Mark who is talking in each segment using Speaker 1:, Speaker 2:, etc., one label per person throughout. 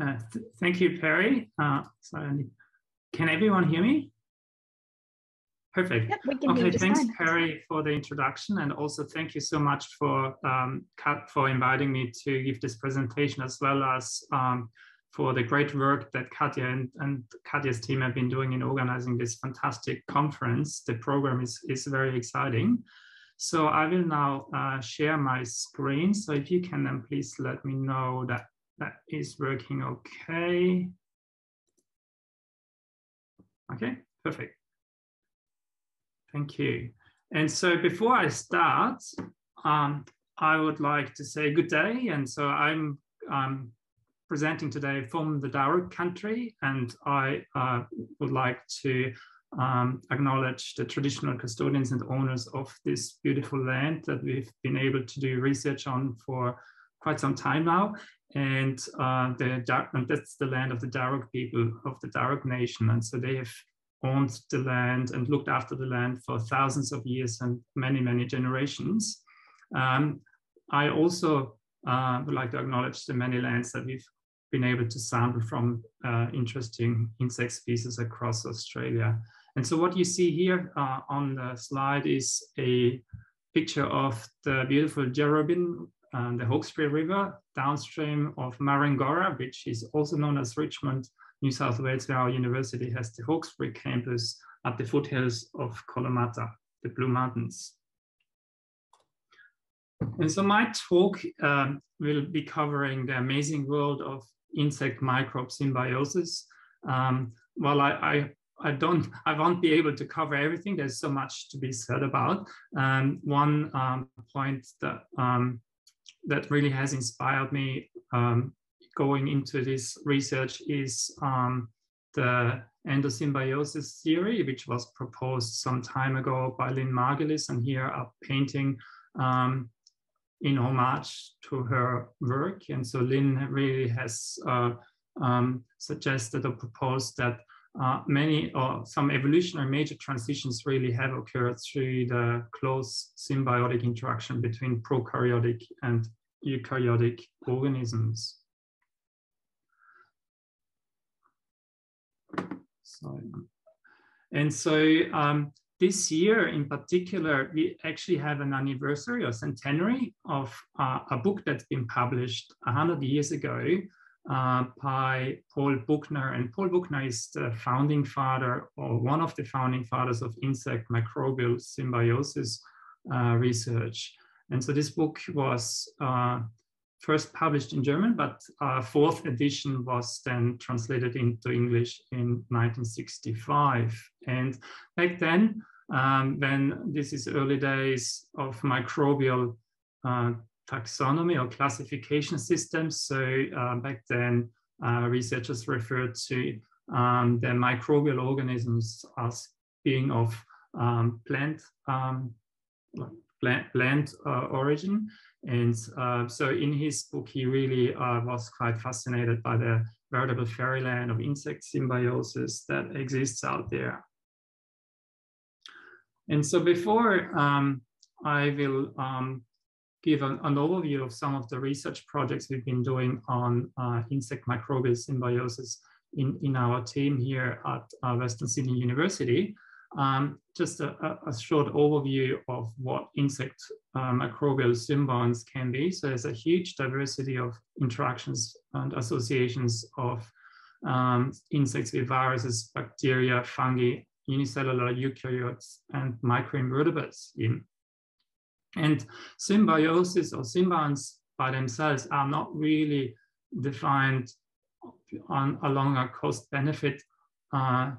Speaker 1: Uh, th thank you, Perry. Uh, sorry, can everyone hear me? Perfect. Yep, okay, thanks, fine. Perry, for the introduction, and also thank you so much for um, for inviting me to give this presentation, as well as um, for the great work that Katja and, and Katja's team have been doing in organizing this fantastic conference. The program is is very exciting. So I will now uh, share my screen. So if you can then please let me know that that is working okay. Okay, perfect. Thank you. And so before I start, um, I would like to say good day. And so I'm um, presenting today from the Darug country, and I uh, would like to um, acknowledge the traditional custodians and owners of this beautiful land that we've been able to do research on for quite some time now. And, uh, the, and that's the land of the Darug people of the Darug nation. And so they have owned the land and looked after the land for thousands of years and many, many generations. Um, I also uh, would like to acknowledge the many lands that we've been able to sample from uh, interesting insect species across Australia. And so what you see here uh, on the slide is a picture of the beautiful Dyarubbin, uh, the Hawkesbury River, downstream of Marangora, which is also known as Richmond New South Wales, where our university has the Hawkesbury campus at the foothills of Kalamata, the Blue Mountains. And so my talk um, will be covering the amazing world of insect microbe symbiosis. Um, well, I, I, I, don't, I won't be able to cover everything. There's so much to be said about. Um, one um, point that um, that really has inspired me um, going into this research is um, the endosymbiosis theory, which was proposed some time ago by Lynn Margulis, and here a painting um, in homage to her work. And so Lynn really has uh, um, suggested or proposed that uh, many or some evolutionary major transitions really have occurred through the close symbiotic interaction between prokaryotic and eukaryotic organisms. So, and so um, this year in particular, we actually have an anniversary or centenary of uh, a book that's been published 100 years ago uh, by Paul Buchner. And Paul Buchner is the founding father or one of the founding fathers of insect microbial symbiosis uh, research. And so this book was uh, first published in German, but a fourth edition was then translated into English in 1965. And back then, um, when this is early days of microbial uh, taxonomy or classification systems, so uh, back then uh, researchers referred to um, the microbial organisms as being of um, plant, um, plant, plant uh, origin. And uh, so in his book, he really uh, was quite fascinated by the veritable fairyland of insect symbiosis that exists out there. And so before um, I will um, give an, an, overview of some of the research projects we've been doing on uh, insect microbial symbiosis in, in our team here at uh, Western Sydney University, um, just a, a, short overview of what insect uh, microbial symbionts can be. So there's a huge diversity of interactions and associations of um, insects with viruses, bacteria, fungi, unicellular eukaryotes, and microinvertebrates in. And symbiosis or symbionts by themselves are not really defined on along a cost benefit uh,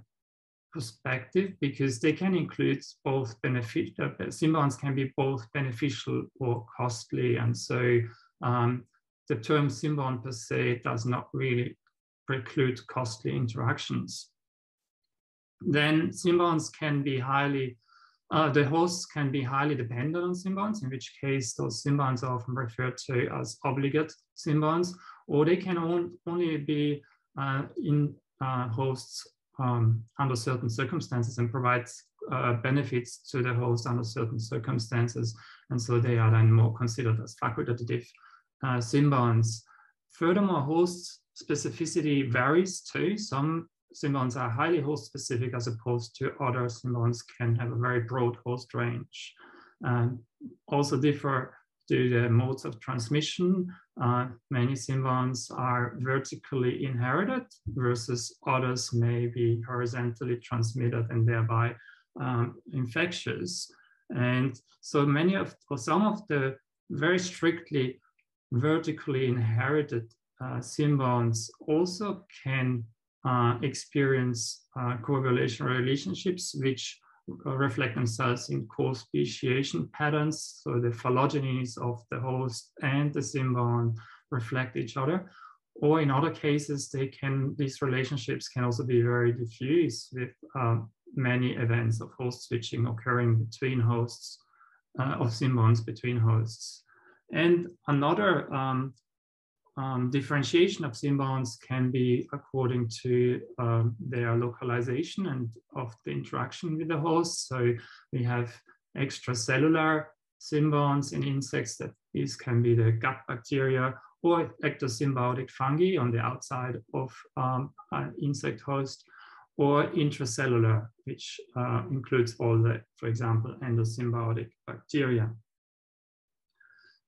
Speaker 1: perspective because they can include both benefit, uh, symbionts can be both beneficial or costly. And so um, the term symbiont per se does not really preclude costly interactions. Then symbionts can be highly, uh, the hosts can be highly dependent on symbionts, in which case those symbionts are often referred to as obligate symbionts, or they can on, only be uh, in uh, hosts um, under certain circumstances and provides uh, benefits to the host under certain circumstances. And so they are then more considered as facultative uh, symbionts. furthermore, host specificity varies too. Some symbiont are highly host specific as opposed to other symbiont can have a very broad host range. and also differ to the modes of transmission. Uh, many symbionts are vertically inherited versus others may be horizontally transmitted and thereby um, infectious. And so many of, or some of the very strictly vertically inherited uh, also can uh, experience uh, coagulation relationships, which reflect themselves in co-speciation patterns. So the phylogenies of the host and the symbiont reflect each other. Or in other cases, they can these relationships can also be very diffuse with um, many events of host switching occurring between hosts, uh, of symbionts between hosts. And another um, um, differentiation of symbionts can be according to um, their localization and of the interaction with the host. So we have extracellular symbionts in insects that these can be the gut bacteria or ectosymbiotic fungi on the outside of um, an insect host or intracellular, which uh, includes all the, for example, endosymbiotic bacteria.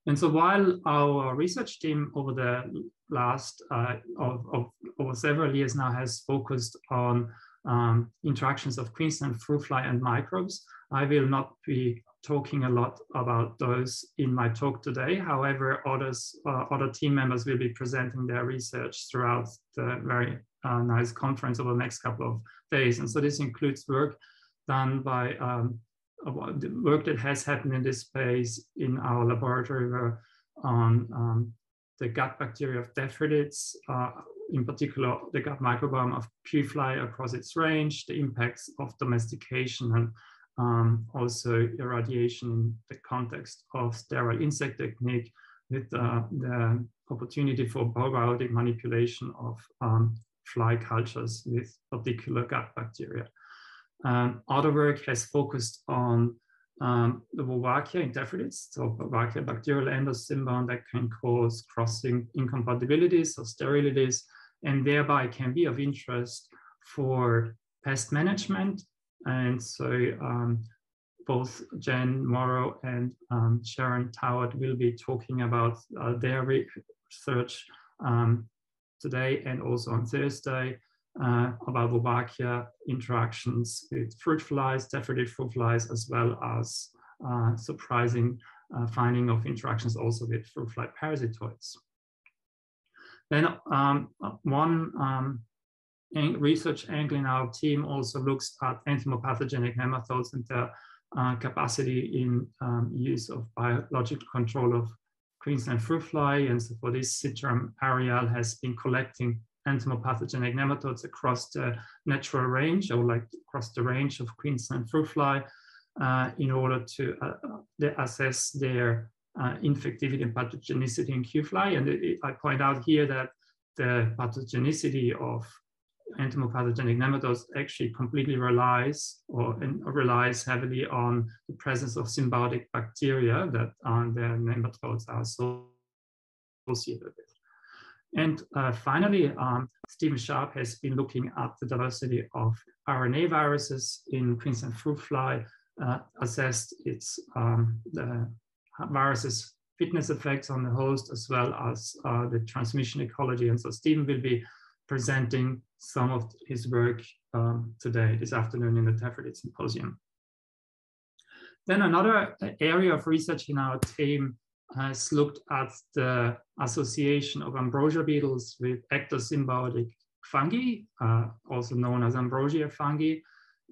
Speaker 1: And so while our research team over the last, uh, of, of, over several years now has focused on um, interactions of Queensland fruit fly and microbes, I will not be talking a lot about those in my talk today. However, others, uh, other team members will be presenting their research throughout the very uh, nice conference over the next couple of days. And so this includes work done by um, the work that has happened in this space in our laboratory on um, the gut bacteria of Tephritids, uh, in particular the gut microbiome of fly across its range, the impacts of domestication and um, also irradiation in the context of sterile insect technique with uh, the opportunity for probiotic manipulation of um, fly cultures with particular gut bacteria. Um, other work has focused on um, the Wolbachia interference, so Wolbachia bacterial endosymbiont that can cause crossing incompatibilities or sterilities, and thereby can be of interest for pest management. And so um, both Jen Morrow and um, Sharon Toward will be talking about uh, their research um, today and also on Thursday uh, about Wolbachia interactions with fruit flies, daffodil fruit flies, as well as uh, surprising uh, finding of interactions also with fruit fly parasitoids. Then um, one um, research angle in our team also looks at entomopathogenic nematodes and their uh, capacity in um, use of biological control of Queensland fruit fly. And so for this, Citram Ariel has been collecting entomopathogenic nematodes across the natural range or like across the range of Queensland fruit fly uh, in order to uh, uh assess their uh, infectivity and pathogenicity in Q fly. And it, it, I point out here that the pathogenicity of entomopathogenic nematodes actually completely relies or relies heavily on the presence of symbiotic bacteria that uh, the nematodes are associated with. And uh, finally, um, Stephen Sharp has been looking at the diversity of RNA viruses in Queensland fruit fly, uh, assessed its um, the viruses fitness effects on the host as well as uh, the transmission ecology. And so Stephen will be presenting some of his work um, today, this afternoon in the Tafferty Symposium. Then another area of research in our team has looked at the association of ambrosia beetles with ectosymbiotic fungi, uh, also known as ambrosia fungi.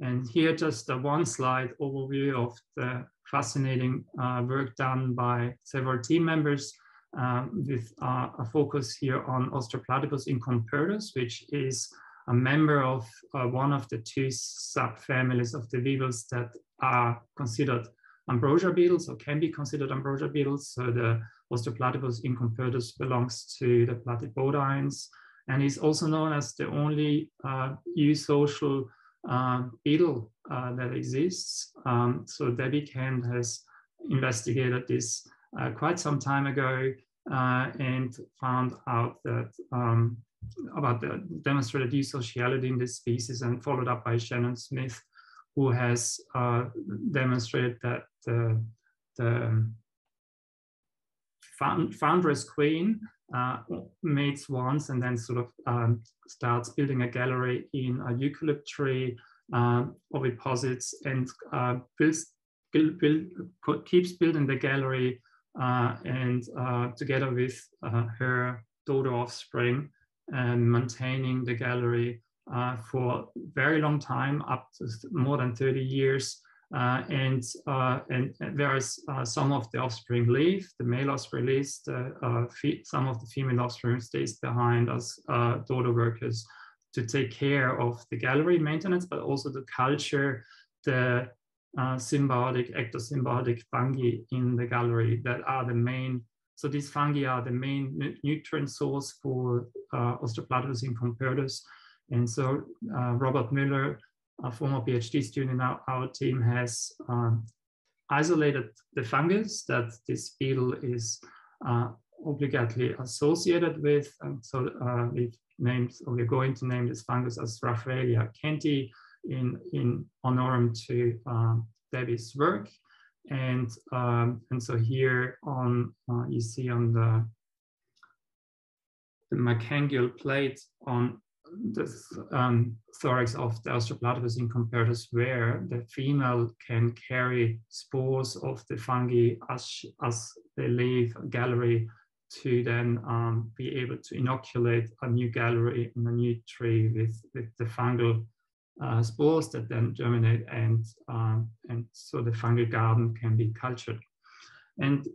Speaker 1: And here just a one slide overview of the fascinating uh, work done by several team members um, with uh, a focus here on Austroplatypus incompertus, which is a member of uh, one of the two subfamilies of the weevils that are considered ambrosia beetles or can be considered ambrosia beetles. So the Austroplatypus incompertus belongs to the platypodines and is also known as the only uh, eusocial uh, beetle uh, that exists. Um, so Debbie Kent has investigated this uh, quite some time ago uh, and found out that um, about the demonstrated eusociality in this species and followed up by Shannon Smith, who has uh, demonstrated that the, the foundress queen uh, mates once and then sort of um, starts building a gallery in a eucalypt tree uh, oviposits and uh, builds, build, build, keeps building the gallery uh, and uh, together with uh, her daughter offspring and maintaining the gallery uh, for a very long time, up to more than 30 years. Uh, and, uh, and whereas some of the offspring leave, the male offspring leaves, some of the female offspring stays behind as daughter workers to take care of the gallery maintenance, but also the culture, the uh, symbiotic, ectosymbiotic fungi in the gallery that are the main so these fungi are the main nutrient source for uh, Austroplatypus incompertus. And so uh, Robert Müller, a former PhD student in our, our team, has um, isolated the fungus that this beetle is uh, obligately associated with. And so uh, we've named, or we're going to name this fungus as Raffaelea kenti in, in honorum to um, Debbie's work. And, um, and so here on, uh, you see on the, the mycangial plate on the um, thorax of the Austroplatypus incompertus where the female can carry spores of the fungi as, as they leave a gallery to then um, be able to inoculate a new gallery in a new tree with, with the fungal uh, spores that then germinate and, um, and so the fungal garden can be cultured. And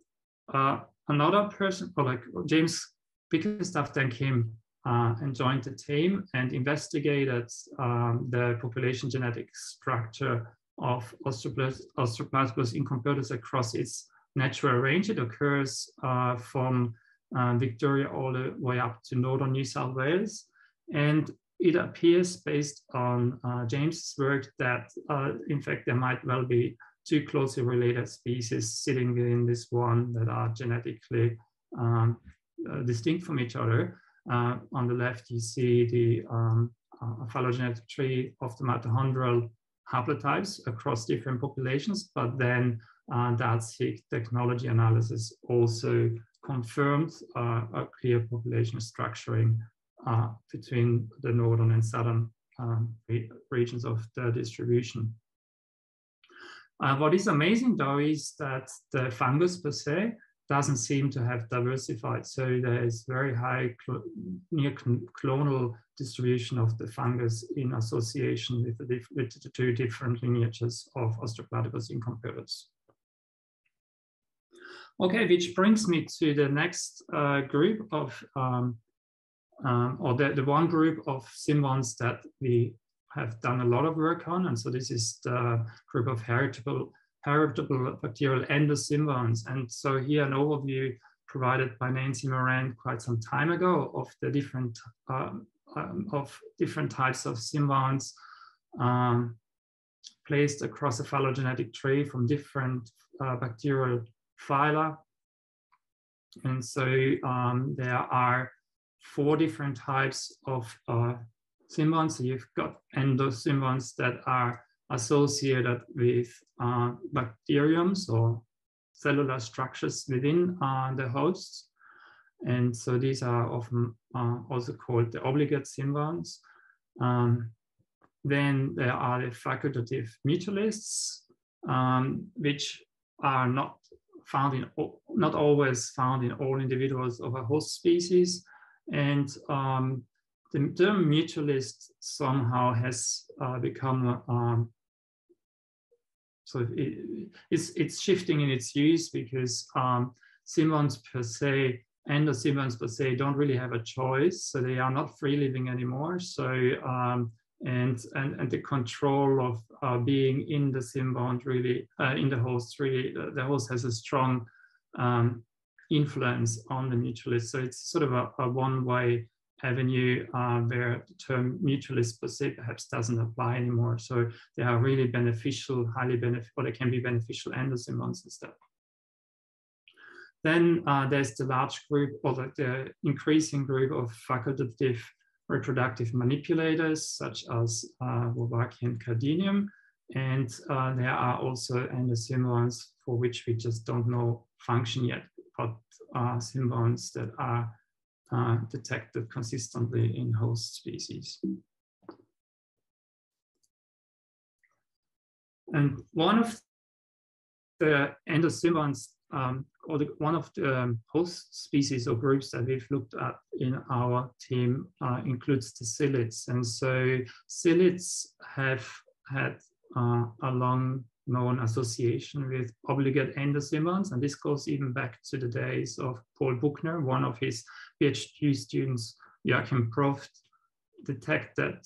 Speaker 1: uh, another person, or like James Bickerstaff then came uh, and joined the team and investigated um, the population genetic structure of Austroplatypus incompertus across its natural range. It occurs uh, from uh, Victoria all the way up to northern New South Wales. And it appears based on uh, James's work that uh, in fact there might well be two closely related species sitting within this one that are genetically um, uh, distinct from each other. Uh, on the left, you see the um, uh, phylogenetic tree of the mitochondrial haplotypes across different populations, but then uh, DArTseq technology analysis also confirmed a clear population structuring uh, between the northern and southern um, re regions of the distribution. Uh, what is amazing though is that the fungus per se doesn't seem to have diversified. So there is very high cl near clonal distribution of the fungus in association with the, with the two different lineages of Austroplatypus incompertus. Okay, which brings me to the next uh, group of um, um, or the, the one group of symbions that we have done a lot of work on. And so this is the group of heritable, heritable bacterial endosymbionts. And so here an overview provided by Nancy Moran quite some time ago of the different um, um, of different types of symbionts um, placed across a phylogenetic tree from different uh, bacterial phyla. And so um, there are four different types of uh, symbions. So you've got endosymbionts that are associated with uh, bacteriomes or cellular structures within uh, the hosts. And so these are often uh, also called the obligate symbions. Um, then there are the facultative mutualists, um, which are not found in, not always found in all individuals of a host species, and um, the term mutualist somehow has uh, become um, so it, it's it's shifting in its use because um, symbions per se and the Simons per se don't really have a choice, so they are not free living anymore. So um, and and and the control of uh, being in the symbiont really uh, in the host really the, the host has a strong um, influence on the mutualist. So it's sort of a, a one-way avenue uh, where the term mutualist per se perhaps doesn't apply anymore. So they are really beneficial, highly beneficial, or they can be beneficial endosymbions instead. Then uh, there's the large group or the, the, increasing group of facultative reproductive manipulators such as uh, and Cardinium. And uh, there are also endosymbionts for which we just don't know function yet, but uh, symbionts that are uh, detected consistently in host species. And one of the endosymbionts, um, or the, one of the um, host species or groups that we've looked at in our team uh, includes the psyllids. And so psyllids have had uh, a long known association with obligate endosymbionts. And this goes even back to the days of Paul Buchner, one of his PhD students, Joachim Proft, detected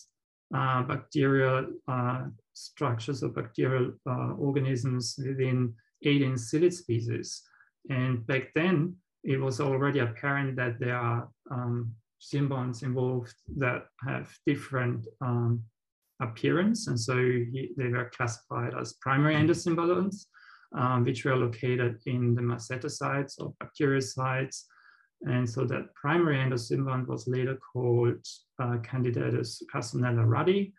Speaker 1: uh, bacterial uh, structures or bacterial uh, organisms within alien psyllid species. And back then, it was already apparent that there are um, symbionts involved that have different um, appearance. And so he, they were classified as primary endosymbionts, um, which were located in the mycetocytes or bacteriocytes. And so that primary endosymbiont was later called uh, Candidatus Carsonella ruddi.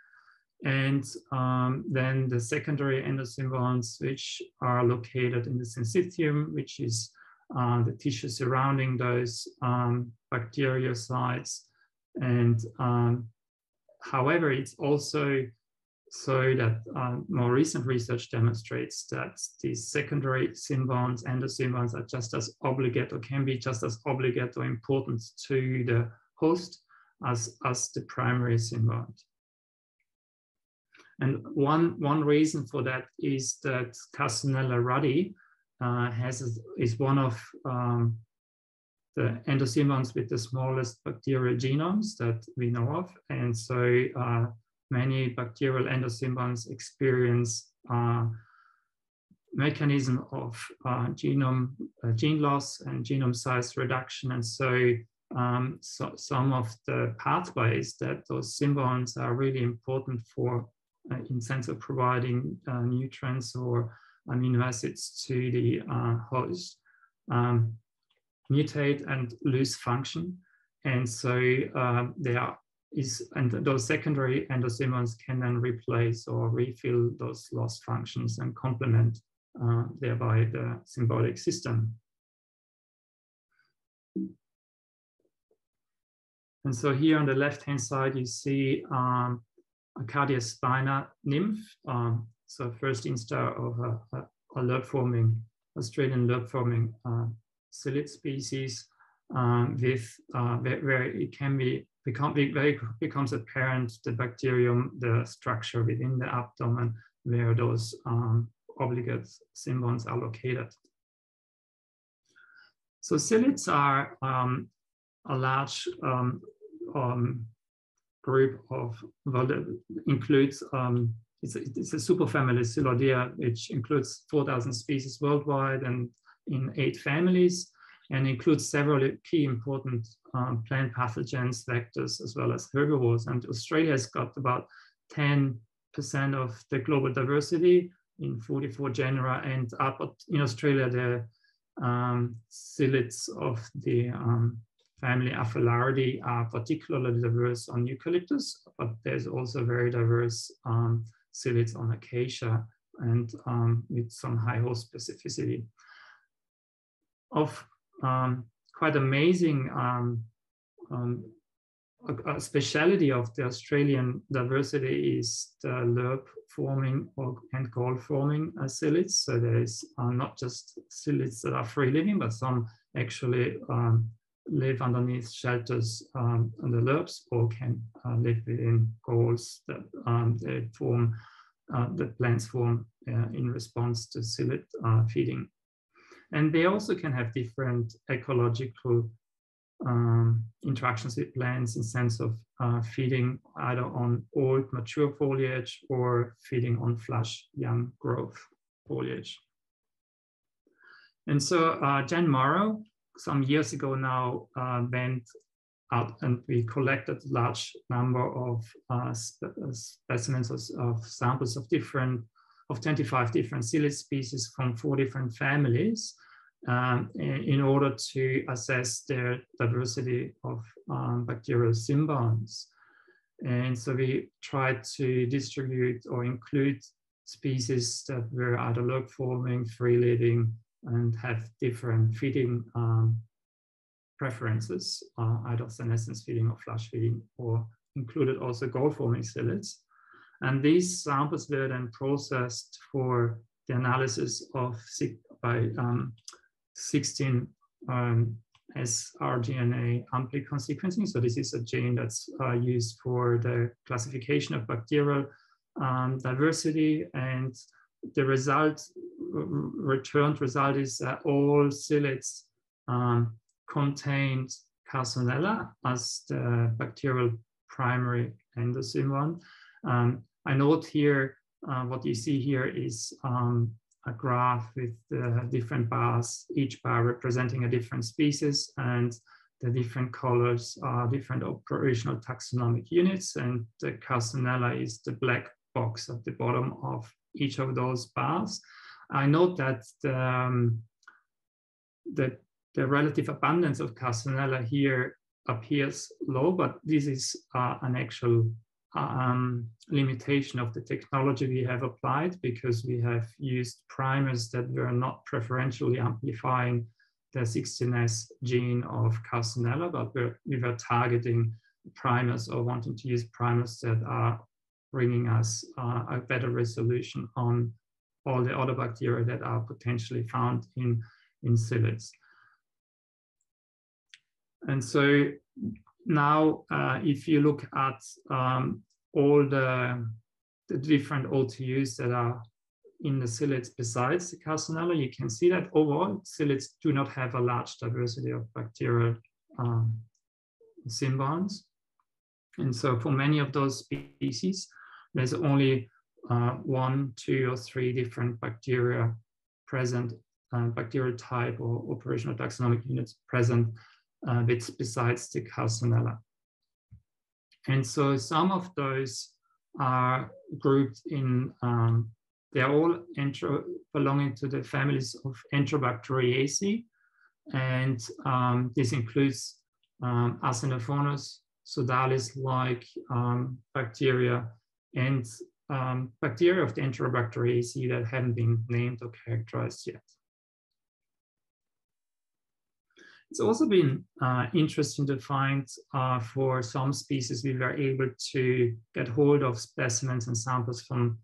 Speaker 1: And um, then the secondary endosymbionts, which are located in the syncytium, which is uh, the tissue surrounding those um, bacteriocytes. And um, however, it's also so that um, more recent research demonstrates that these secondary symbionts, endosymbionts are just as obligate or can be just as obligate or important to the host as, as the primary symbiont. And one, one reason for that is that Carsonella ruddi uh, has is one of um, the endosymbionts with the smallest bacterial genomes that we know of. And so uh, many bacterial endosymbionts experience uh, mechanism of uh, genome uh, gene loss and genome size reduction. And so, um, so, some of the pathways that those symbionts are really important for uh, in sense of providing uh, nutrients or amino acids to the host. Um, mutate and lose function. And so uh, there is, and those secondary endosymbionts can then replace or refill those lost functions and complement uh, thereby the symbolic system. And so here on the left-hand side, you see um, a Cardiaspina nymph, um, so first instar of a, a, a lerp-forming, Australian lerp-forming uh, psyllid species um, with uh, where, it can be become very becomes apparent the bacteriome, the structure within the abdomen where those um, obligate symbionts are located. So psyllids are um, a large um, um, group of, well, includes, um, it's a, it's a superfamily Psylloidea, which includes 4,000 species worldwide and in eight families and includes several key important um, plant pathogens, vectors, as well as herbivores. And Australia has got about 10% of the global diversity in 44 genera. And up in Australia, the um, of the um, family Aphalaridae are particularly diverse on eucalyptus, but there's also very diverse um, on acacia and um, with some high host specificity of um, quite amazing um, um, a, a, speciality of the Australian diversity is the lerp forming or, and gall forming uh, psyllids. So there is uh, not just psyllids that are free living, but some actually um, live underneath shelters um, the lerps or can uh, live within galls that um, they form, uh, the plants form uh, in response to psyllid uh, feeding. And they also can have different ecological um, interactions with plants in sense of uh, feeding either on old mature foliage or feeding on flush young growth foliage. And so uh, Jen Morrow, some years ago now, uh, went out and we collected a large number of uh, spe specimens of, of, samples of different of 25 different psyllid species from four different families. um, in order to assess their diversity of um, bacterial symbionts. And so we tried to distribute or include species that were either log forming, free living, and have different feeding um, preferences, uh, either senescence feeding or flush feeding, or included also gall forming psyllids. And these samples were then processed for the analysis of by um, 16 um, S rDNA amplicon sequencing. So this is a gene that's uh, used for the classification of bacterial um, diversity. And the result, returned result is that all psyllids um, contained Carsonella as the bacterial primary endosymbiont. Um, I note here, uh, what you see here is um, a graph with uh, different bars, each bar representing a different species and the different colors are different operational taxonomic units and the Carsonella is the black box at the bottom of each of those bars. I note that the, um, the, the, relative abundance of Carsonella here appears low, but this is uh, an actual um, limitation of the technology we have applied because we have used primers that were not preferentially amplifying the 16S gene of Carsonella, but we're, we were targeting primers or wanting to use primers that are bringing us uh, a better resolution on all the other bacteria that are potentially found in, in psyllids. And so now, uh, if you look at um, all the, the, different OTUs that are in the psyllids besides the Carsonella, you can see that overall psyllids do not have a large diversity of bacterial um, symbionts. And so for many of those species, there's only uh, one, two, or three different bacteria present, uh, bacterial type or operational taxonomic units present uh, besides the Carsonella. And so some of those are grouped in, um, they're all belonging to the families of Enterobacteriaceae. And um, this includes um, Arsenophonus, Sodalis-like um, bacteria, and um, bacteria of the Enterobacteriaceae that haven't been named or characterized yet. It's also been uh, interesting to find uh, for some species, we were able to get hold of specimens and samples from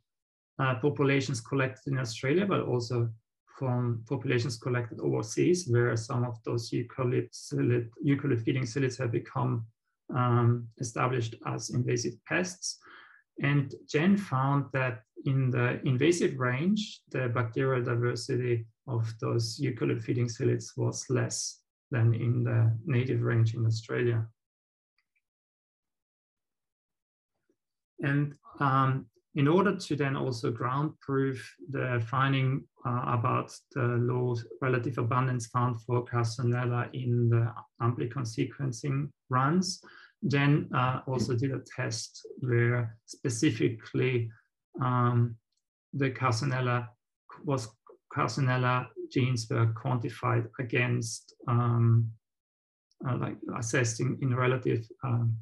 Speaker 1: uh, populations collected in Australia, but also from populations collected overseas, where some of those eucalypt, eucalypt feeding psyllids have become um, established as invasive pests. And Jen found that in the invasive range, the bacterial diversity of those eucalypt feeding psyllids was less than in the native range in Australia. And um, in order to then also ground proof the finding uh, about the low relative abundance found for Carsonella in the amplicon sequencing runs, Jen uh, also did a test where specifically um, the Carsonella was Carsonella genes were quantified against um, uh, like assessed in, in relative um,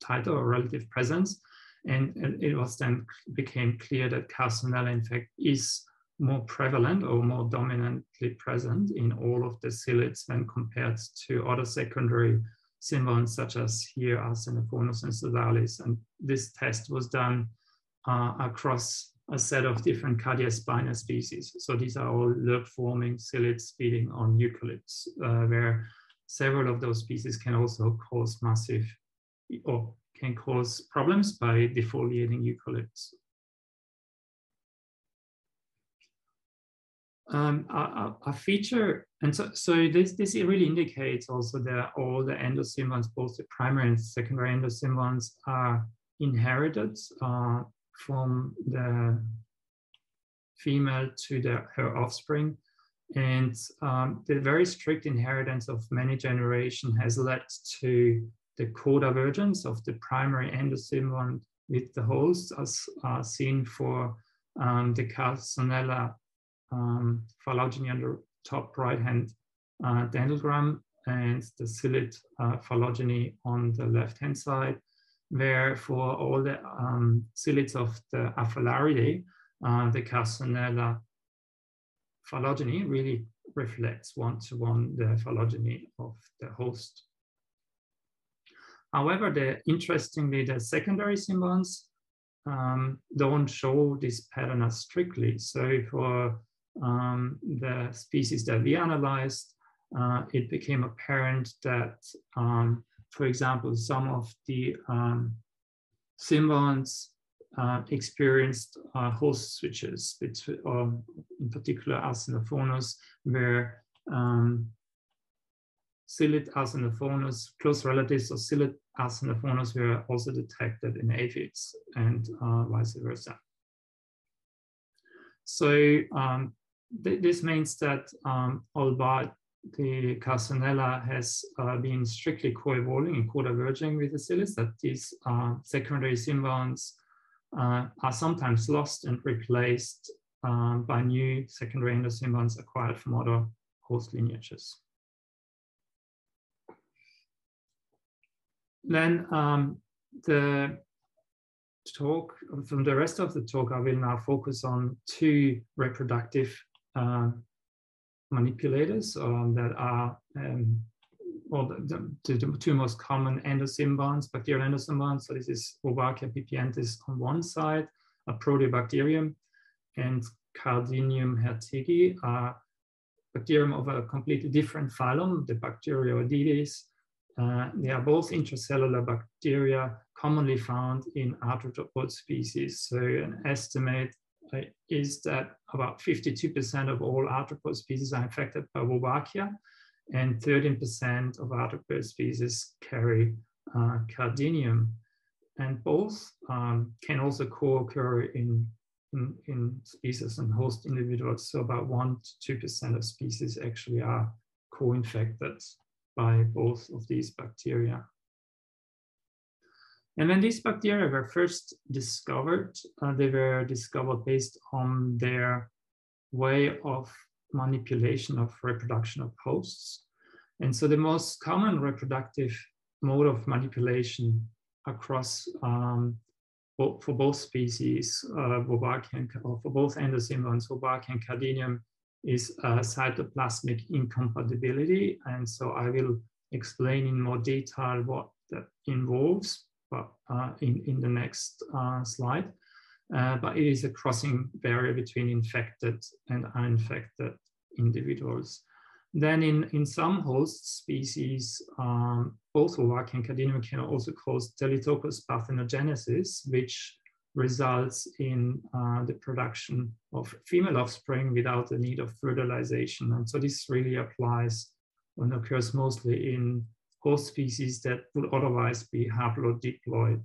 Speaker 1: title or relative presence. And, it was then became clear that Carsonella, in fact is more prevalent or more dominantly present in all of the psyllids when compared to other secondary symbionts such as here Arsenophonus and Sodalis. And this test was done uh, across a set of different Cardiaspina species. So these are all log-forming psyllids feeding on eucalypts, uh, where several of those species can also cause massive or can cause problems by defoliating eucalypts. Um, a, a, feature, and so, so this, this really indicates also that all the endosymbionts, both the primary and secondary endosymbionts are inherited uh, from the female to the, her offspring. And um, the very strict inheritance of many generations has led to the co-divergence of the primary endosymbiont with the host as uh, seen for um, the Carsonella um, phylogeny under top right-hand uh, dendrogram and the psyllid uh, phylogeny on the left-hand side, where for all the um, psyllids of the Aphalaridae, uh, the Carsonella phylogeny really reflects one-to-one -one the phylogeny of the host. However, the, interestingly, the secondary symbiont um, don't show this pattern as strictly. So for um, the species that we analyzed, uh, it became apparent that, um, for example, some of the um, uh, experienced uh, host switches, between, um, in particular Arsenophonus, where um, psyllid close relatives of psyllid Arsenophonus were also detected in aphids and uh, vice versa. So um, th this means that um, albeit the Carsonella has uh, been strictly co-evolving and co-diverging with the psyllids, that these uh, secondary symbionts uh, are sometimes lost and replaced um, by new secondary endosymbionts acquired from other host lineages. Then um, the talk, from the rest of the talk, I will now focus on two reproductive uh, manipulators um, that are um, well, the, the, the, two most common endosymbionts, bacterial endosymbionts. So this is Wolbachia pipientis on one side, a proteobacterium, and Cardinium hertigi, a bacterium of a completely different phylum, the Bacteroidetes. Uh, they are both intracellular bacteria commonly found in arthropod species. So an estimate is that about 52% of all arthropod species are infected by Wolbachia and 13% of arthropod species carry uh, Cardinium. And both um, can also co-occur in, in, in, species and host individuals. So about 1 to 2% of species actually are co-infected by both of these bacteria. And when these bacteria were first discovered, uh, they were discovered based on their way of manipulation of reproduction of hosts. And so the most common reproductive mode of manipulation across um, for both species, uh, or for both endosymbionts, Wolbachia and Cardinium, is uh, cytoplasmic incompatibility. And so I will explain in more detail what that involves in, in the next uh, slide. Uh, but it is a crossing barrier between infected and uninfected individuals. Then in, in some host species, um, both Wolbachia and Cardinium can also cause thelytokous parthenogenesis, which results in uh, the production of female offspring without the need of fertilization. And so this really applies and occurs mostly in host species that would otherwise be haplodiploid,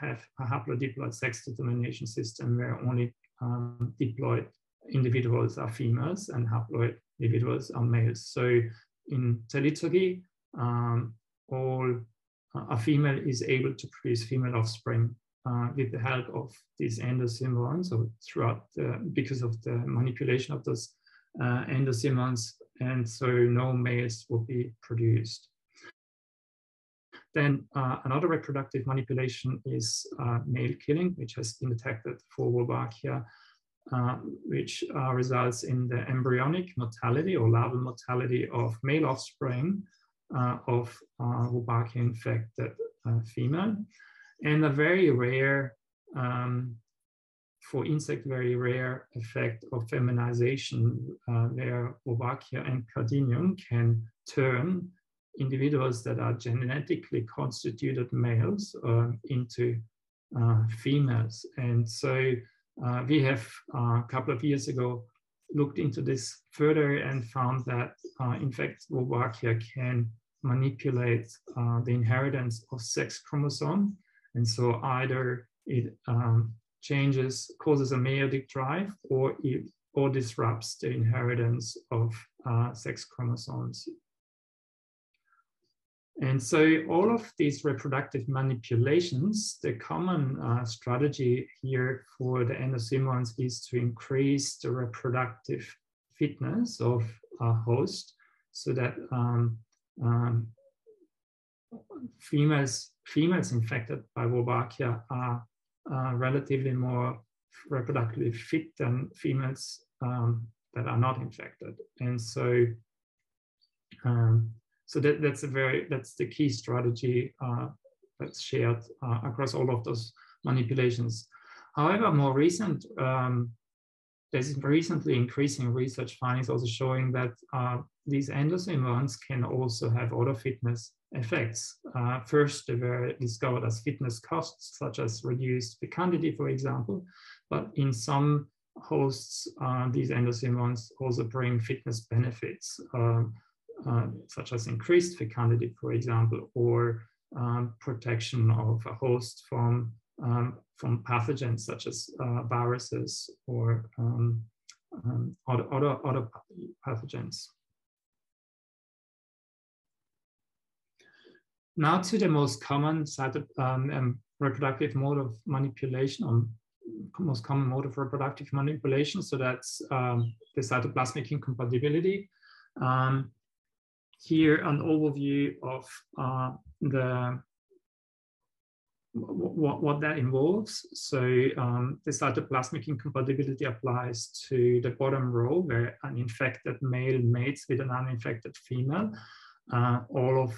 Speaker 1: have a haplodiploid sex determination system where only um, diploid individuals are females and haploid individuals are males. So in teratology, um, all uh, a female is able to produce female offspring uh, with the help of these endosymbionts or throughout the, because of the manipulation of those uh, and so no males will be produced. Then uh, another reproductive manipulation is uh, male killing, which has been detected for Wolbachia, uh, which uh, results in the embryonic mortality or larval mortality of male offspring uh, of uh, Wolbachia infected female. And a very rare, um, for insect, very rare effect of feminization where Wolbachia and Cardinium can turn individuals that are genetically constituted males uh, into uh, females. And so uh, we have uh, a couple of years ago looked into this further and found that, uh, in fact, Wolbachia can manipulate uh, the inheritance of sex chromosome. And so either it um, changes, causes a meiotic drive, or it or disrupts the inheritance of sex chromosomes and so all of these reproductive manipulations, the common uh, strategy here for the endosymbionts is to increase the reproductive fitness of a host so that um, um, females females infected by Wolbachia are uh, relatively more reproductively fit than females um, that are not infected. And so, um, so that, that's a very that's the key strategy uh, that's shared uh, across all of those manipulations. However, more recent um, there's recently increasing research findings also showing that uh, these endosomes can also have other fitness effects. Uh, first, they were discovered as fitness costs, such as reduced fecundity, for example. But in some hosts, uh, these endosomes also bring fitness benefits, uh, such as increased fecundity, for example, or um, protection of a host from, um, from pathogens such as uh, viruses or um, um other, other, other pathogens. Now to the most common um, um, reproductive mode of manipulation, or most common mode of reproductive manipulation. So that's um, the cytoplasmic incompatibility. Um, here, an overview of uh, the what, what that involves. So um, the cytoplasmic incompatibility applies to the bottom row where an infected male mates with an uninfected female uh, all of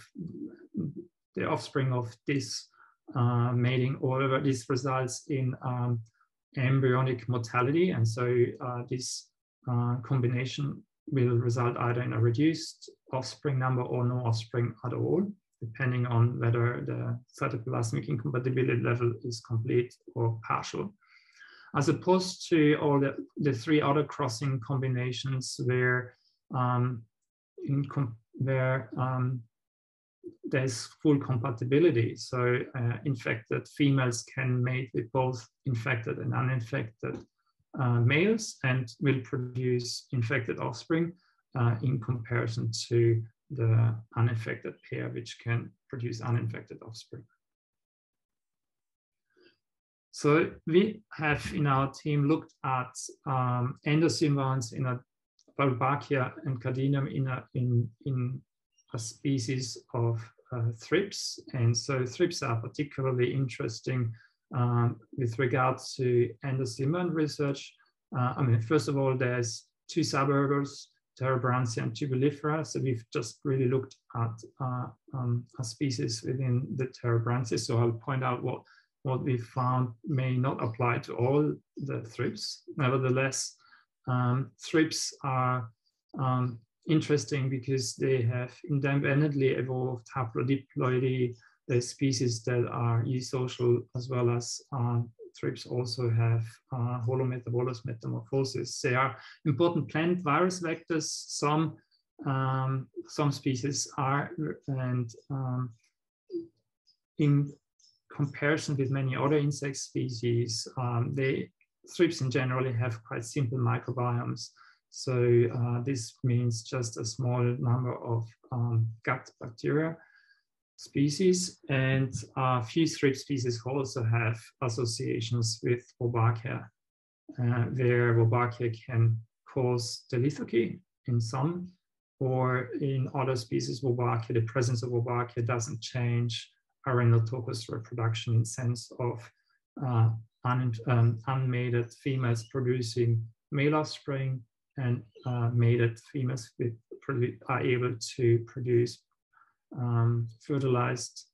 Speaker 1: the offspring of this uh, mating order, this results in um, embryonic mortality. And so uh, this uh, combination will result either in a reduced offspring number or no offspring at all, depending on whether the cytoplasmic incompatibility level is complete or partial. As opposed to all the, the three other crossing combinations where um, where um, there's full compatibility. So uh, infected females can mate with both infected and uninfected uh, males and will produce infected offspring uh, in comparison to the uninfected pair, which can produce uninfected offspring. So we have in our team looked at um, in a Wolbachia and Cardinium in a, in, in a species of uh, thrips. And so thrips are particularly interesting um, with regards to endosymbiont research. Uh, I mean, first of all, there's two suborders, Terebrantia and Tubulifera. So we've just really looked at uh, um, a species within the Terebrantia. So I'll point out what, what we found may not apply to all the thrips. Nevertheless, um, thrips are um, interesting because they have independently evolved haplodiploidy, the species that are eusocial as well as uh, thrips also have uh, holometabolous metamorphosis. They are important plant virus vectors. Some um, some species are, and um, in comparison with many other insect species, um, they thrips in generally have quite simple microbiomes. So uh, this means just a small number of um, gut bacteria species and a few thrip species also have associations with Wolbachia, uh, where Wolbachia can cause thelytoky in some, or in other species. Wolbachia, the presence of Wolbachia doesn't change arrhenotokous reproduction in sense of uh, un, um, unmated females producing male offspring and uh, mated females with, are able to produce um, fertilized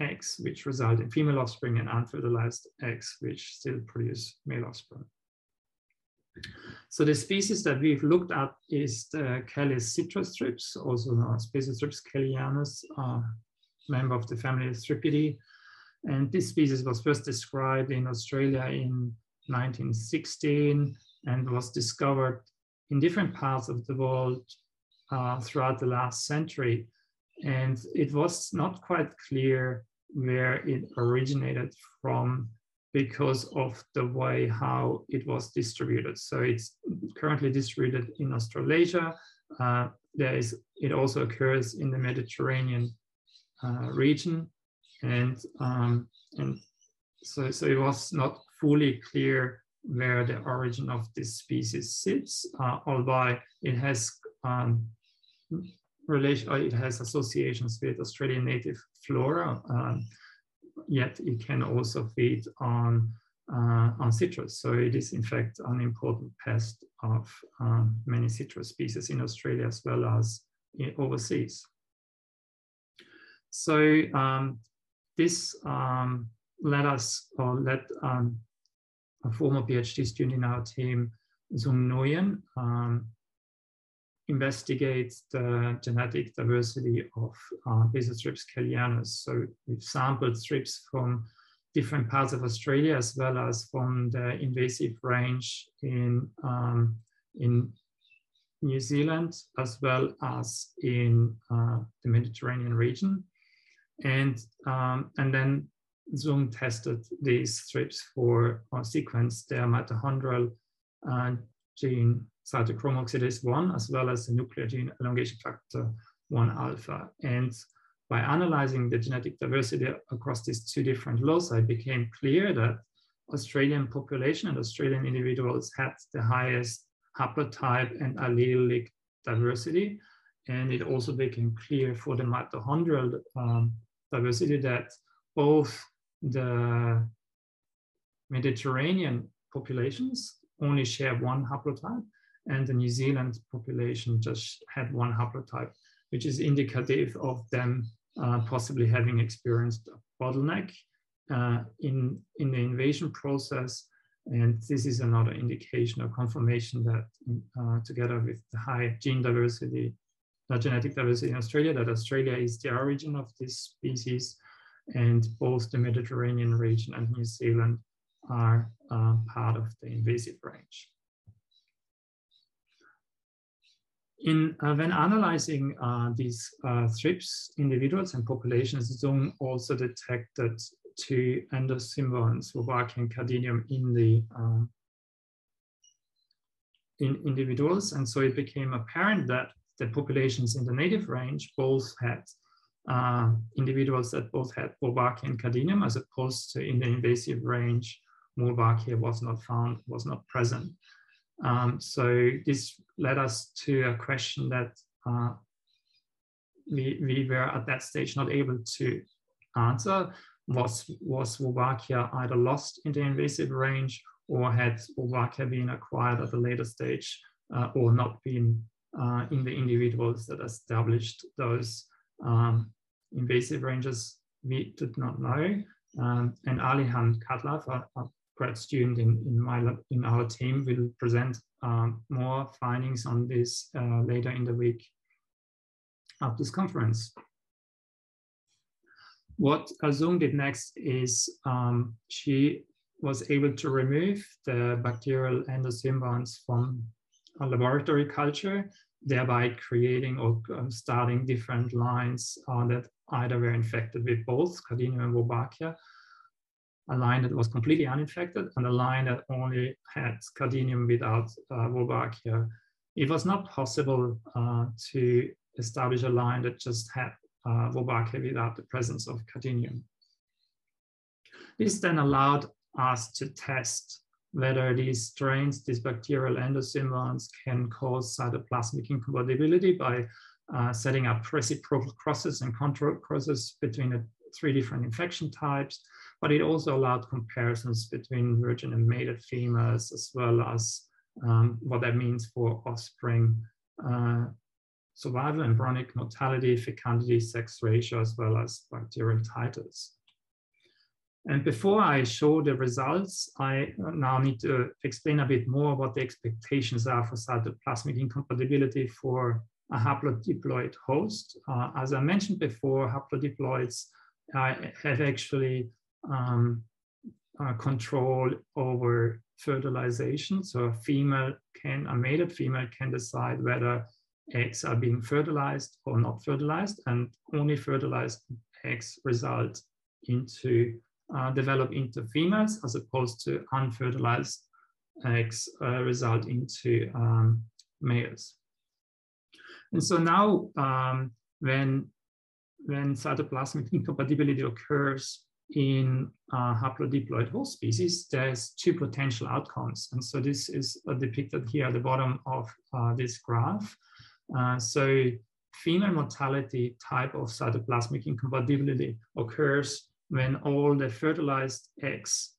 Speaker 1: eggs, which result in female offspring, and unfertilized eggs, which still produce male offspring. So the species that we've looked at is the Kelly's citrus thrips, also known as Thrips kellyanus, uh, member of the family Thripidae. And this species was first described in Australia in 1916 and was discovered in different parts of the world uh, throughout the last century. And it was not quite clear where it originated from because of the way how it was distributed. So it's currently distributed in Australasia. Uh, there is, it also occurs in the Mediterranean uh, region. And, um, and so, so it was not fully clear where the origin of this species sits, uh, although it has um, relation, it has associations with Australian native flora, um, yet it can also feed on uh, on citrus. So it is in fact an important pest of um, many citrus species in Australia as well as overseas. So um, this um, led us or led um, a former PhD student in our team, Duong Nguyen, um, investigate the genetic diversity of uh, kellyanus. So we've sampled thrips from different parts of Australia as well as from the invasive range in, um, in New Zealand as well as in uh, the Mediterranean region. And, um, and then Duong tested these thrips for or sequenced their mitochondrial uh, gene cytochrome oxidase 1 as well as the nuclear gene elongation factor 1 alpha. And by analyzing the genetic diversity across these two different loci, it became clear that Australian population and Australian individuals had the highest haplotype and allelic diversity. And it also became clear for the mitochondrial um, diversity that both the Mediterranean populations only share one haplotype and the New Zealand population just had one haplotype which is indicative of them uh, possibly having experienced a bottleneck uh, in, in the invasion process. And this is another indication or confirmation that uh, together with the high gene diversity, the genetic diversity in Australia, that Australia is the origin of this species and both the Mediterranean region and New Zealand are uh, part of the invasive range. In, uh, when analyzing uh, these uh, thrips, individuals and populations, Duong also detected two endosymbiont, Wolbachia and Cardinium, in the uh, in individuals. And so it became apparent that the populations in the native range both had uh, individuals that both had Wolbachia and Cardinium, as opposed to in the invasive range, Wolbachia was not found, was not present. Um, so this led us to a question that uh, we, we were at that stage not able to answer. Was, was Wolbachia either lost in the invasive range or had Wolbachia been acquired at a later stage uh, or not been uh, in the individuals that established those um, invasive ranges? We did not know. Um, and Alihan Katlav, a, a grad student in, in, my, in our team will present um, more findings on this uh, later in the week of this conference. What Azung did next is um, she was able to remove the bacterial endosymbionts from a laboratory culture, thereby creating or um, starting different lines uh, that either were infected with both Cardinium and Wolbachia, a line that was completely uninfected and a line that only had Cardinium without uh, Wolbachia. It was not possible uh, to establish a line that just had uh, Wolbachia without the presence of Cardinium. This then allowed us to test whether these strains, these bacterial endosymbionts can cause cytoplasmic incompatibility by uh, setting up reciprocal crosses and control crosses between the three different infection types but it also allowed comparisons between virgin and mated females, as well as um, what that means for offspring uh, survival, embryonic mortality, fecundity, sex ratio, as well as bacterial titers. And before I show the results, I now need to explain a bit more what the expectations are for cytoplasmic incompatibility for a haplodiploid host. Uh, as I mentioned before, haplodiploids uh, have actually um, uh, control over fertilization. So a female can, a mated female can decide whether eggs are being fertilized or not fertilized, and only fertilized eggs result into uh, develop into females as opposed to unfertilized eggs uh, result into um, males. And so now um, when, when cytoplasmic incompatibility occurs in uh, haplodiploid host species, there's two potential outcomes. And so this is uh, depicted here at the bottom of uh, this graph. Uh, so female mortality type of cytoplasmic incompatibility occurs when all the fertilized eggs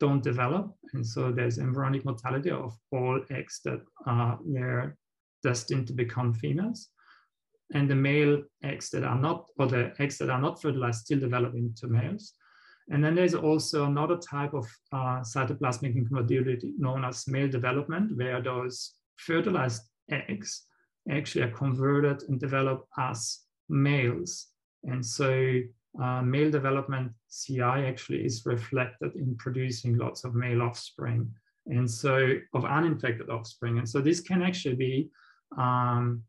Speaker 1: don't develop. And so there's embryonic mortality of all eggs that are were destined to become females. And the male eggs that are not, or the eggs that are not fertilized still develop into males. And then there's also another type of uh, cytoplasmic incompatibility known as male development, where those fertilized eggs actually are converted and develop as males. And so uh, male development CI actually is reflected in producing lots of male offspring. And so of uninfected offspring. And so this can actually be um,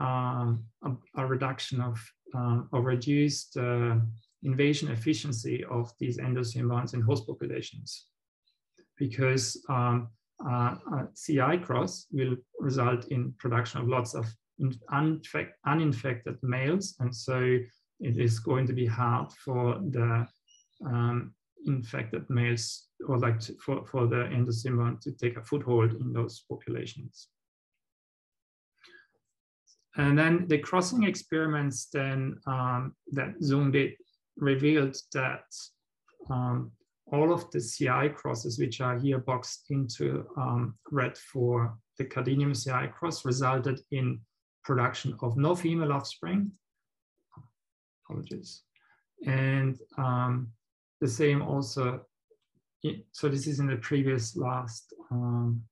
Speaker 1: um, a, a, reduction of uh, reduced uh, invasion efficiency of these endosymbionts in host populations. Because um, uh, CI cross will result in production of lots of uninfected males. And so it is going to be hard for the um, infected males or like to, for, for the endosymbiont to take a foothold in those populations. And then the crossing experiments then um, that Duong did revealed that um, all of the CI crosses, which are here boxed into um, red for the Cardinium CI cross, resulted in production of no female offspring. Apologies. And um, the same also, so this is in the previous last um,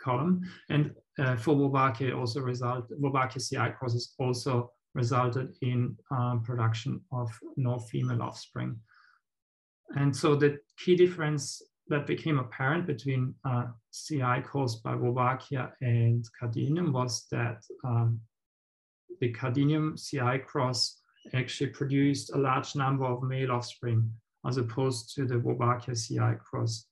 Speaker 1: column. And uh, for Wolbachia also result, Wolbachia CI crosses also resulted in um, production of no female offspring. And so the key difference that became apparent between uh, CI caused by Wolbachia and Cardinium was that um, the Cardinium CI cross actually produced a large number of male offspring as opposed to the Wolbachia CI cross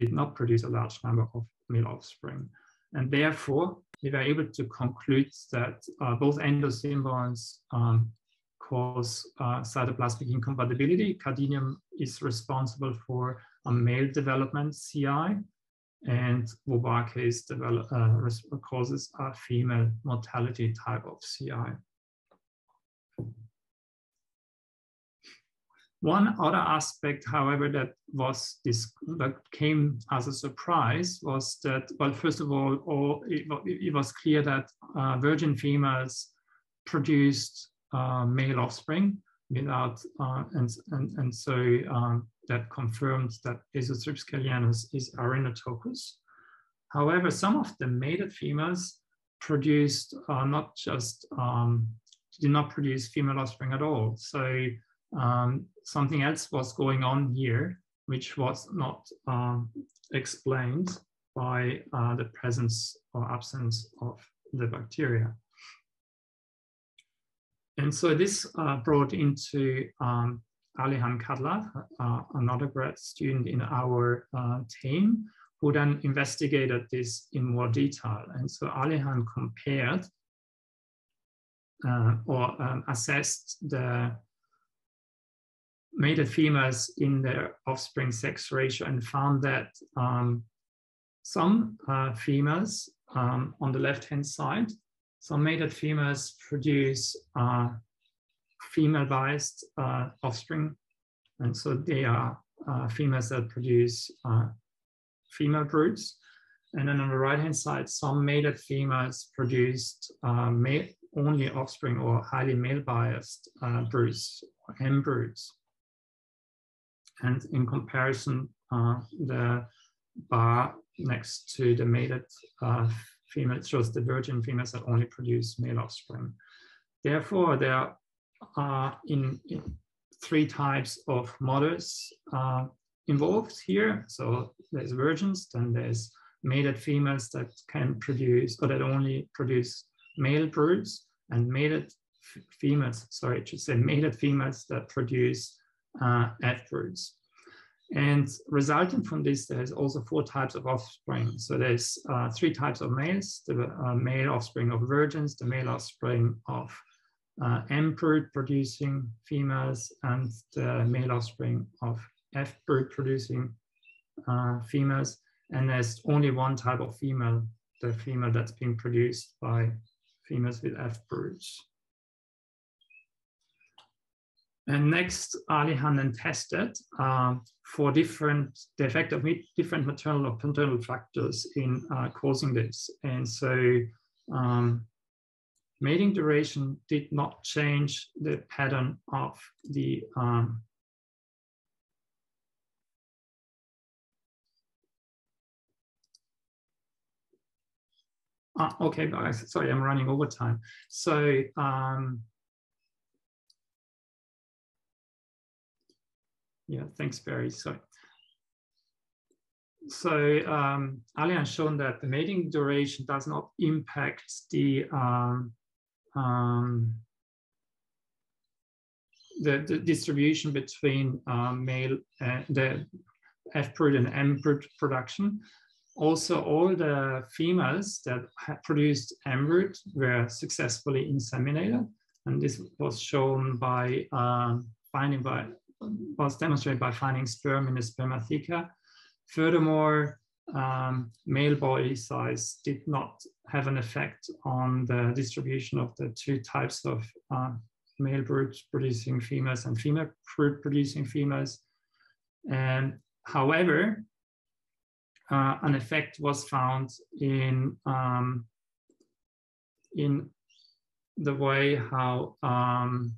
Speaker 1: did not produce a large number of male offspring. And therefore, we were able to conclude that uh, both endosymbionts um, cause uh, cytoplasmic incompatibility. Cardinium is responsible for a male development CI, and develop, uh, causes a female mortality type of CI. One other aspect, however, that was this that came as a surprise was that, well, first of all, all it, it was clear that uh, virgin females produced uh, male offspring without, uh, and, and, and so um, that confirmed that Pezothrips kellyanus is arrhenotokous. However, some of the mated females produced uh, not just, um, did not produce female offspring at all. So um, something else was going on here, which was not um, explained by uh, the presence or absence of the bacteria. And so this uh, brought into um, Alihan Katlav, uh, another grad student in our uh, team, who then investigated this in more detail. And so Alihan compared uh, or um, assessed the mated females in their offspring sex ratio and found that um, some uh, females um, on the left-hand side, some mated females produce uh, female-biased uh, offspring. And so they are uh, females that produce uh, female broods. And then on the right-hand side, some mated females produced uh, male only offspring or highly male-biased broods, or M broods. And in comparison, uh, the bar next to the mated uh, female shows the virgin females that only produce male offspring. Therefore, there are in, in three types of mothers uh, involved here. So there's virgins, then there's mated females that can produce or that only produce male broods and mated females, sorry, I should say mated females that produce uh, F-broods. And resulting from this, there's also four types of offspring. So there's uh, three types of males, the uh, male offspring of virgins, the male offspring of uh, M-brood producing females, and the male offspring of F-brood producing uh, females. And there's only one type of female the female that's being produced by females with F broods. And next, Alihan then tested uh, for different, the effect of different maternal or paternal factors in uh, causing this. And so um, mating duration did not change the pattern of the um, Ah, okay, guys, sorry, I'm running over time. So um, Yeah, thanks, Barry. So, so um, Ali has shown that the mating duration does not impact the um, um, the, the, distribution between uh, male uh, the F brood and M brood production. Also, all the females that produced M brood were successfully inseminated, and this was shown by uh, finding by was demonstrated by finding sperm in the spermatheca. Furthermore, um, male body size did not have an effect on the distribution of the two types of uh, male brood producing females and female brood producing females. And however, uh, an effect was found in um, in the way how um,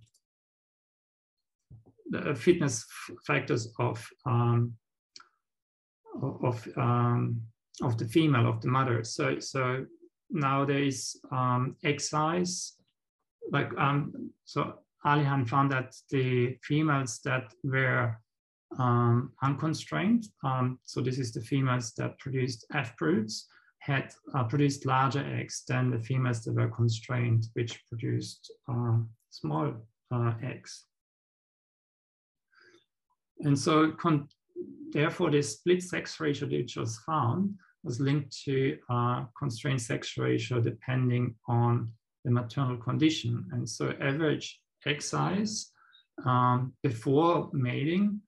Speaker 1: the fitness factors of um, of um, of the female of the mother. So so nowadays um, exercise like um, so Alihan found that the females that were um, unconstrained, um, so this is the females that produced F broods, had uh, produced larger eggs than the females that were constrained, which produced uh, small uh, eggs. And so therefore the split sex ratio that was found was linked to uh, constrained sex ratio depending on the maternal condition. And so average egg size um, before mating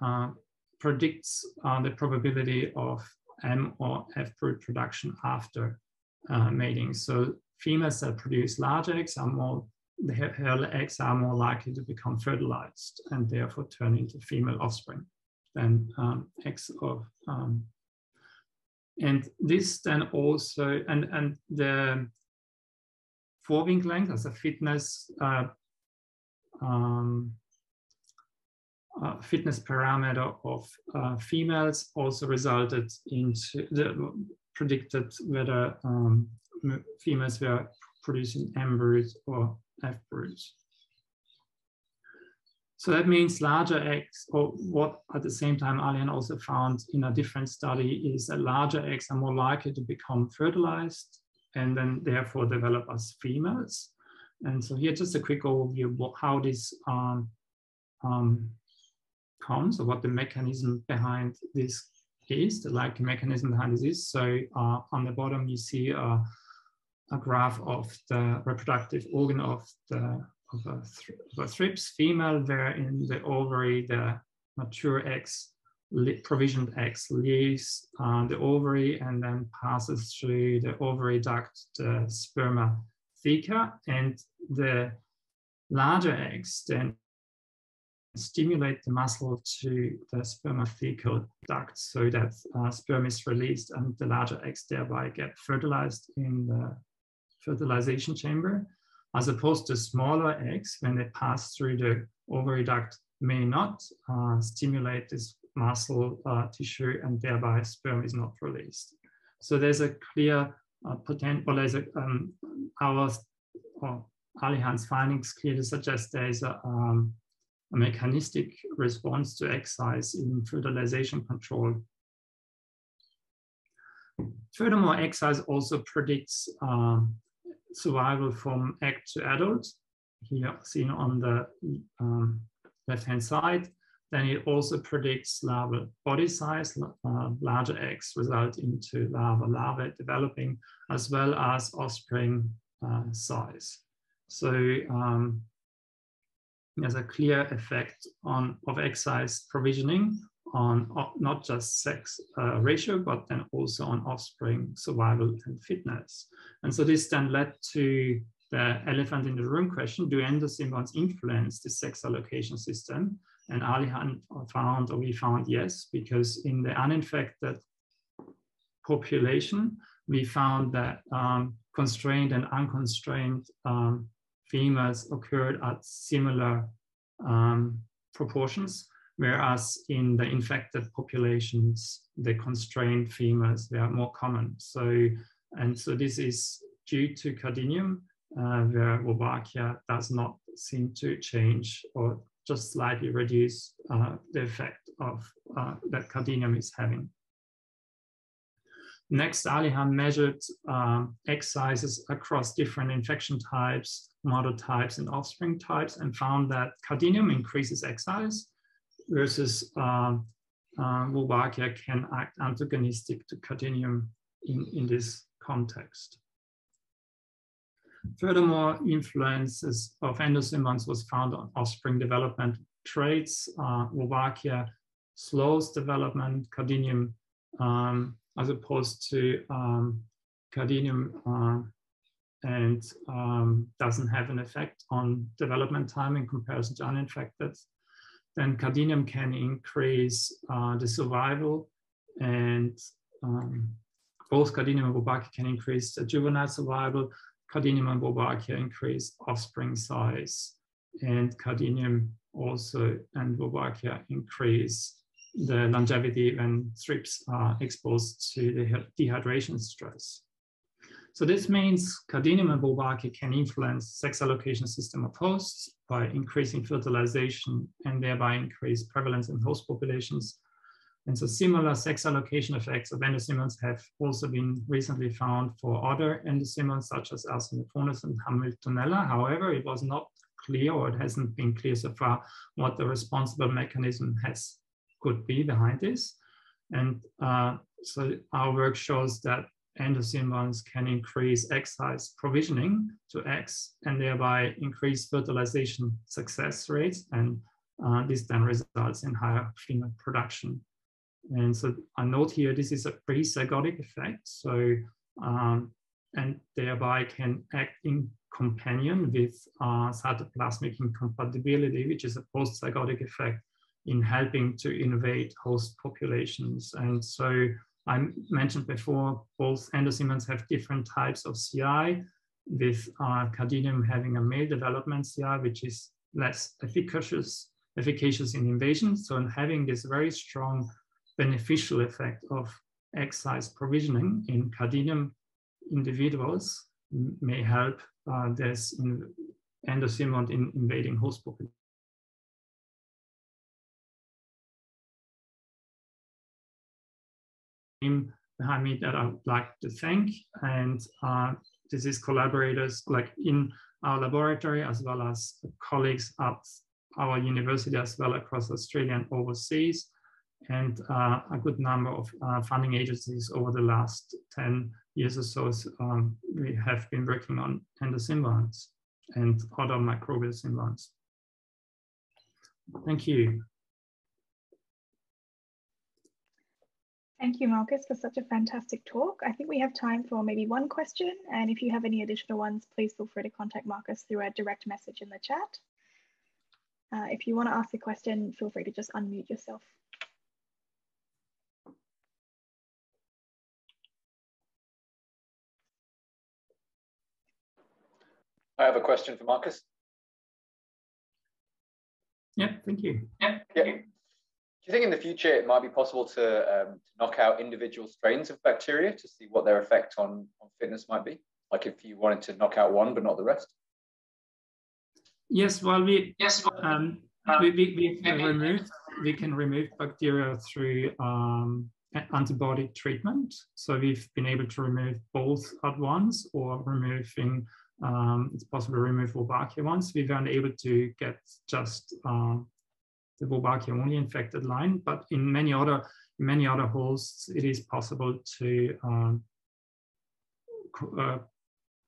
Speaker 1: uh, predicts uh, the probability of M or F brood production after uh, mating. So females that produce large eggs are more the her eggs are more likely to become fertilized and therefore turn into female offspring than um, eggs of. Um, and this then also, and, and the forewing length as a fitness uh, um, uh, fitness parameter of uh, females also resulted into the predicted whether um, females were producing M broods or F broods. So that means larger eggs, or what at the same time Alihan also found in a different study is that larger eggs are more likely to become fertilized and then therefore develop as females. And so here just a quick overview of how this um, um, comes or what the mechanism behind this is, the likely mechanism behind this is. So uh, on the bottom you see uh, a graph of the reproductive organ of the of a, of a thrips female, where in the ovary the mature eggs, provisioned eggs, leaves uh, the ovary and then passes through the ovary duct, the spermatheca, and the larger eggs then stimulate the muscle to the spermathecal duct so that uh, sperm is released and the larger eggs thereby get fertilized in the fertilization chamber, as opposed to smaller eggs when they pass through the ovary duct may not uh, stimulate this muscle uh, tissue and thereby sperm is not released. So there's a clear uh, potential, there's a, um, our, or Alihan's findings clearly suggest there's a, um, a mechanistic response to egg size in fertilization control. Furthermore, egg size also predicts um, survival from egg to adult, here seen on the um, left-hand side. Then it also predicts larval body size, uh, larger eggs result into larva larvae developing, as well as offspring uh, size. So um, there's a clear effect on of egg size provisioning on not just sex uh, ratio, but then also on offspring survival and fitness. And so this then led to the elephant in the room question, do endosymbionts influence the sex allocation system? And Alihan found, or we found yes, because in the uninfected population, we found that um, constrained and unconstrained um, females occurred at similar um, proportions, whereas in the infected populations, the constrained females are more common. So, and so this is due to Cardinium, uh, where Wolbachia does not seem to change or just slightly reduce uh, the effect of uh, that Cardinium is having. Next, Alihan measured um, egg sizes across different infection types, model types, and offspring types, and found that Cardinium increases egg size versus uh, Wolbachia can act antagonistic to Cardinium in, in this context. Furthermore, influences of endosymbionts was found on offspring development traits. Uh, slows development, Cardinium, um, as opposed to um, Cardinium uh, and um, doesn't have an effect on development time in comparison to uninfected. Then Cardinium can increase uh, the survival and um, both Cardinium and Wolbachia can increase the juvenile survival, Cardinium and Wolbachia increase offspring size, and Cardinium also and Wolbachia increase the longevity when thrips are exposed to the dehydration stress. So this means Cardinium and Wolbachia can influence sex allocation system of hosts by increasing fertilization and thereby increase prevalence in host populations and so similar sex allocation effects of endosymbionts have also been recently found for other endosymbionts such as Arsenophonus and Hamiltonella. However, it was not clear or it hasn't been clear so far what the responsible mechanism has could be behind this. And uh, so our work shows that endosymbionts can increase egg size provisioning to X and thereby increase fertilization success rates. And uh, this then results in higher female production. And so I note here, this is a pre-zygotic effect. So, um, and thereby can act in companion with uh, cytoplasmic incompatibility, which is a post-zygotic effect in helping to innovate host populations. And so I mentioned before, both endosymbionts have different types of CI, with uh, Cardinium having a male development CI, which is less efficacious, efficacious in invasion. So in having this very strong beneficial effect of size provisioning in Cardinium individuals may help uh, this in in invading host population. Behind me that I'd like to thank. And uh, this is collaborators like in our laboratory as well as colleagues at our university as well across Australia and overseas and uh, a good number of uh, funding agencies over the last 10 years or so. Um, we have been working on endosymbionts and other microbial symbionts. Thank you.
Speaker 2: Thank you, Markus, for such a fantastic talk. I think we have time for maybe one question. And if you have any additional ones, please feel free to contact Markus through a direct message in the chat. Uh, if you want to ask a question, feel free to just unmute yourself.
Speaker 3: I have a question for Markus.
Speaker 1: Yeah, thank you.
Speaker 3: Yeah. yeah. Do you think in the future it might be possible to, um, to knock out individual strains of bacteria to see what their effect on, on fitness might be? Like if you wanted to knock out one but not the rest?
Speaker 1: Yes, well, we yes, um, we, we, we can remove we can remove bacteria through um, antibody treatment. So we've been able to remove both at once or removing um, it's possible to remove Wolbachia once. We weren't able to get just uh, the Wolbachia only infected line, but in many other many other hosts, it is possible to um, uh,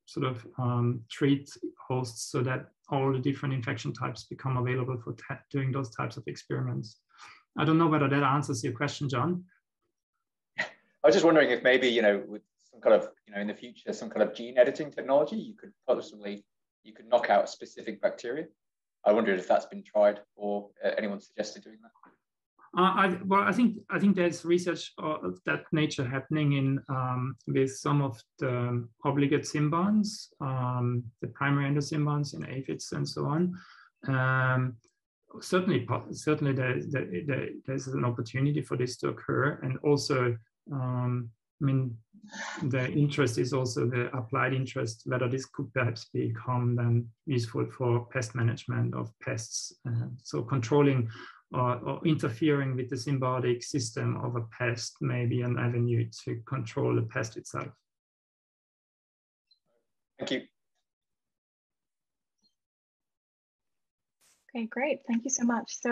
Speaker 1: sort of um, treat hosts so that all the different infection types become available for doing those types of experiments. I don't know whether that answers your question, John.
Speaker 3: I was just wondering if maybe, you know, with some kind of, you know, in the future, some kind of gene editing technology, you could possibly, you could knock out specific bacteria. I wondered if that's been tried or uh, anyone suggested doing that.
Speaker 1: Uh, I, well, I think I think there's research of that nature happening in um, with some of the obligate symbiont, um, the primary endosymbiont in aphids and so on. Um, certainly, certainly there, there, there's an opportunity for this to occur, and also, um, I mean, the interest is also the applied interest whether this could perhaps become then useful for pest management of pests. Uh, so controlling or, or, interfering with the symbiotic system of a pest may be an avenue to control the pest itself.
Speaker 3: Thank you.
Speaker 2: Okay, great. Thank you so much. So